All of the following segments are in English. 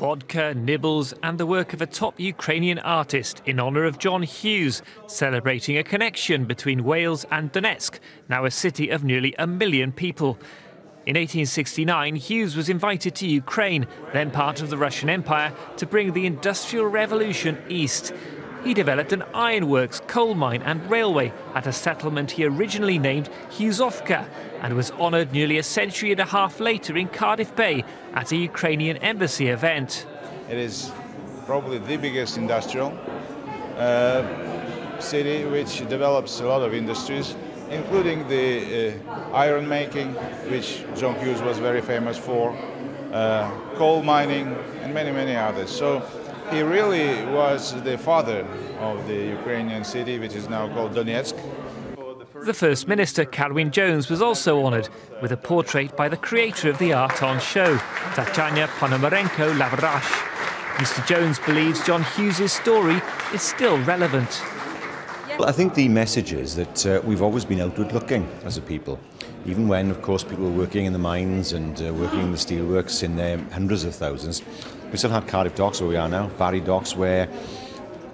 vodka, nibbles, and the work of a top Ukrainian artist in honour of John Hughes, celebrating a connection between Wales and Donetsk, now a city of nearly a million people. In 1869, Hughes was invited to Ukraine, then part of the Russian Empire, to bring the Industrial Revolution east. He developed an ironworks, coal mine, and railway at a settlement he originally named Hughesovka and was honoured nearly a century and a half later in Cardiff Bay at a Ukrainian embassy event. It is probably the biggest industrial uh, city which develops a lot of industries, including the uh, iron making, which John Hughes was very famous for, uh, coal mining, and many, many others. So he really was the father of the Ukrainian city, which is now called Donetsk. The First Minister, Carwyn Jones, was also honoured with a portrait by the creator of the art on show, Tatiana Ponomarenko Lavrash. Mr Jones believes John Hughes' story is still relevant. Well, I think the message is that uh, we've always been outward looking as a people. Even when, of course, people were working in the mines and uh, working in the steelworks in their hundreds of thousands, we still had Cardiff Docks where we are now, Barry Docks where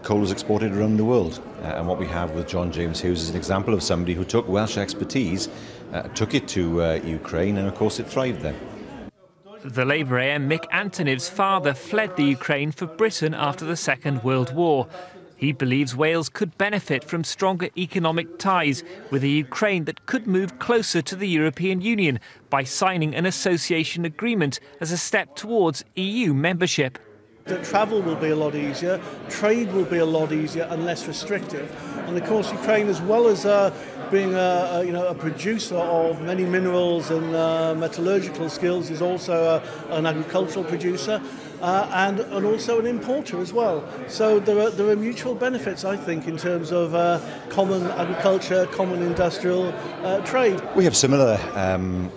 coal was exported around the world. Uh, and what we have with John James Hughes is an example of somebody who took Welsh expertise, uh, took it to uh, Ukraine, and of course it thrived there. The Labour AM Mick Antoniw's father fled the Ukraine for Britain after the Second World War. He believes Wales could benefit from stronger economic ties with a Ukraine that could move closer to the European Union by signing an association agreement as a step towards EU membership. That travel will be a lot easier, trade will be a lot easier and less restrictive. And of course, Ukraine, as well as uh, being a, a, you know, a producer of many minerals and uh, metallurgical skills, is also a, an agricultural producer uh, and, and also an importer as well. So there are, there are mutual benefits, I think, in terms of uh, common agriculture, common industrial uh, trade. We have similar. Um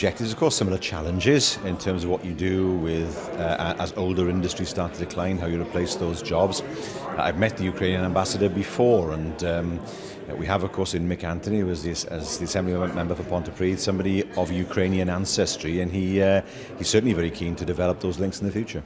objectives, of course, similar challenges in terms of what you do with uh, as older industries start to decline, how you replace those jobs. Uh, I've met the Ukrainian ambassador before, and um, we have, of course, in Mick Antoniw as the, as the Assembly member for Pontypridd, somebody of Ukrainian ancestry, and he uh, he's certainly very keen to develop those links in the future.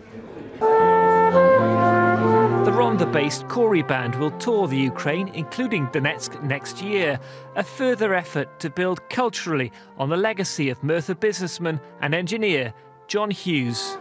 Rhondda-based Cory Band will tour the Ukraine, including Donetsk, next year, a further effort to build culturally on the legacy of Merthyr businessman and engineer John Hughes.